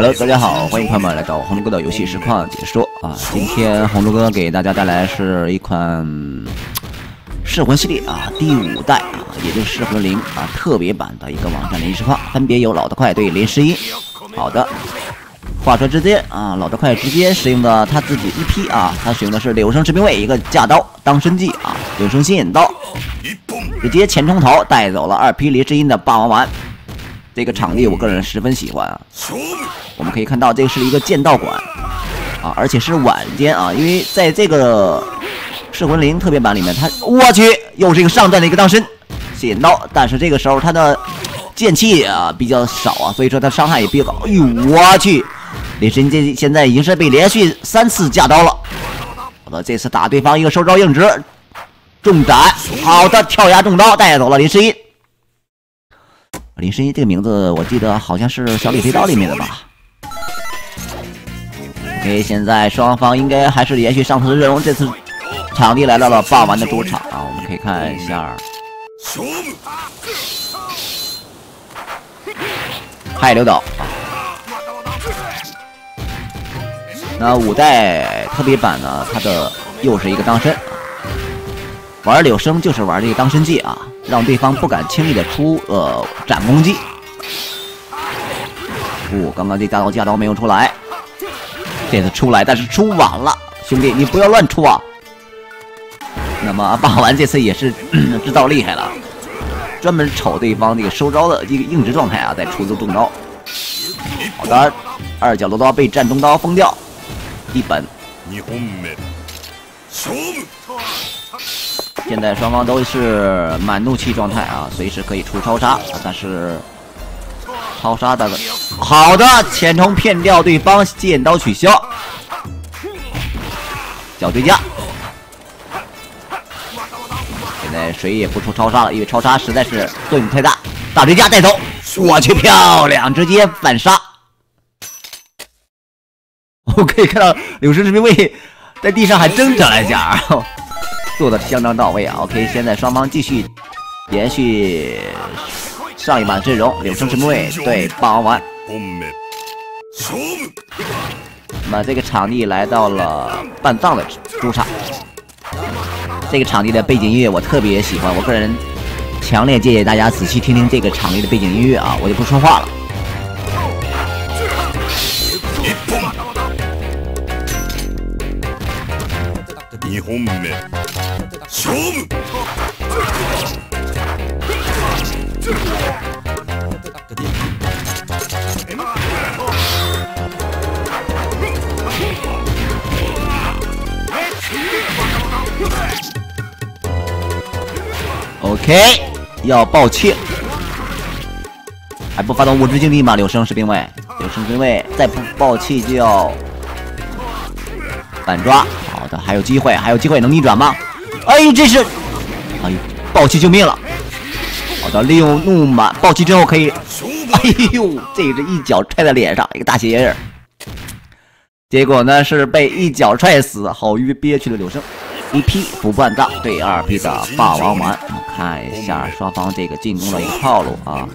Hello，大家好，欢迎朋友们来到红猪哥的游戏实况解说啊！今天红猪哥给大家带来是一款噬魂系列啊第五代啊，也就是噬魂零啊特别版的一个网站临实况，分别有老的快对林诗音。好的，话说直接啊，老的快直接使用的他自己一批啊，他使用的是柳生士兵卫一个架刀当身技啊，柳生吸引刀，直接前冲头带走了二批林诗音的霸王丸。这个场地我个人十分喜欢啊！我们可以看到，这是一个剑道馆啊，而且是晚间啊，因为在这个噬魂灵特别版里面，它我去又是一个上段的一个当身剪刀，但是这个时候它的剑气啊比较少啊，所以说它伤害也比较高。哎呦我去，李神这现在已经是被连续三次架刀了。好的，这次打对方一个收招硬直重斩，好的跳崖重刀带走了林诗音。林诗音这个名字，我记得好像是《小李飞刀》里面的吧。OK，现在双方应该还是延续上次的阵容，这次场地来到了霸王的主场啊，我们可以看一下。嗨，刘导。那五代特别版呢？它的又是一个当身，玩柳生就是玩这个当身技啊。让对方不敢轻易的出呃斩攻击。不，刚刚这大刀架刀没有出来，这次出来，但是出晚了，兄弟你不要乱出啊！那么霸王这次也是知道厉害了，专门瞅对方这个收招的一个硬直状态啊，再出个重刀。好的，二角罗刀被战中刀封掉，一本。现在双方都是满怒气状态啊，随时可以出超杀，但是超杀大哥好的前冲骗掉对方，剑刀取消，小对家。现在谁也不出超杀了，因为超杀实在是作用太大。大追加带走，我去漂亮，直接反杀。我可以看到柳生士兵卫在地上还挣扎了一下。做的相当到位啊！OK，现在双方继续延续上一版阵容，柳生神木卫对霸王丸。那么这个场地来到了半藏的主场，这个场地的背景音乐我特别喜欢，我个人强烈建议大家仔细听听这个场地的背景音乐啊！我就不说话了。二本目。勝負 OK，要爆气，还不发动物质境地吗？柳生士兵卫，柳生士兵卫再不爆气就要反抓。好的，还有机会，还有机会，能逆转吗？哎，这是，哎，爆气救命了！好的，利用怒满暴击之后可以，哎呦，这是一脚踹在脸上，一个大血印结果呢是被一脚踹死，好于憋屈的柳生。一批不半藏对二批的霸王丸，我们看一下双方这个进攻的一个套路啊。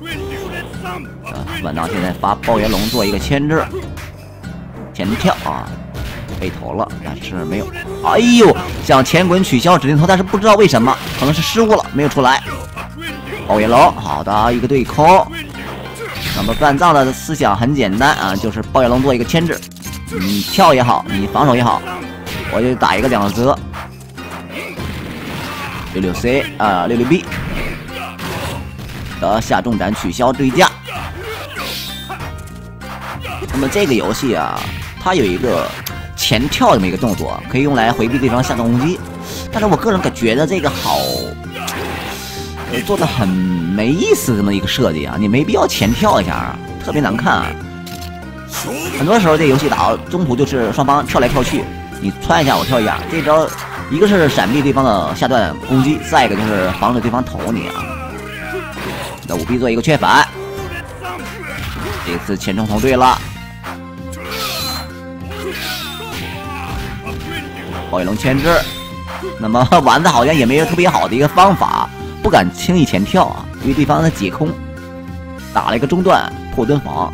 呃，半藏现在发暴炎龙做一个牵制，前跳啊。被投了，但是没有。哎呦，想前滚取消指令头，但是不知道为什么，可能是失误了，没有出来。暴炎龙，好的一个对空。那么半藏的思想很简单啊，就是暴炎龙做一个牵制，你跳也好，你防守也好，我就打一个两折。六六 C 啊，六六 B，得下重斩取消追加。那么这个游戏啊，它有一个。前跳这么一个动作，可以用来回避对方下重攻击，但是我个人感觉得这个好，做的很没意思，这么一个设计啊，你没必要前跳一下啊，特别难看啊。很多时候这游戏打到中途就是双方跳来跳去，你窜一下我跳一下，这招一个是闪避对方的下段攻击，再一个就是防止对方投你啊。那五 B 做一个缺反，这次前冲投对了。暴野龙牵制，那么 丸子好像也没有特别好的一个方法，不敢轻易前跳啊，因为对方的解空，打了一个中断破蹲防。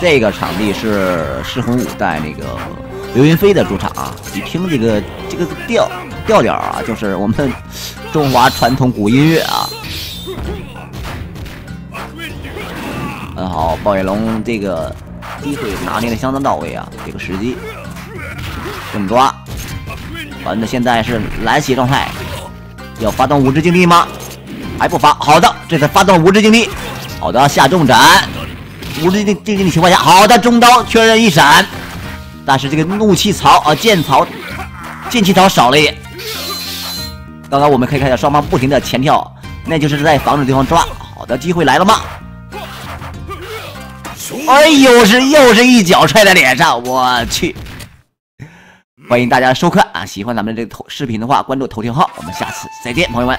这个场地是噬魂五代那个刘云飞的主场啊！一听这个这个调调调啊，就是我们中华传统古音乐啊。很好，暴野龙这个机会拿捏的相当到位啊！这个时机这么抓，玩的现在是蓝血状态，要发动五只精力吗？还不发？好的，这次发动五只精力，好的下重斩，五只精精力情况下，好的中刀确认一闪，但是这个怒气槽啊剑槽剑气槽少了一点。刚刚我们可以看到双方不停的前跳，那就是在防止对方抓。好的机会来了吗？哎呦，是又是一脚踹在脸上，我去！欢迎大家收看啊！喜欢咱们这个头视频的话，关注头条号，我们下次再见，朋友们。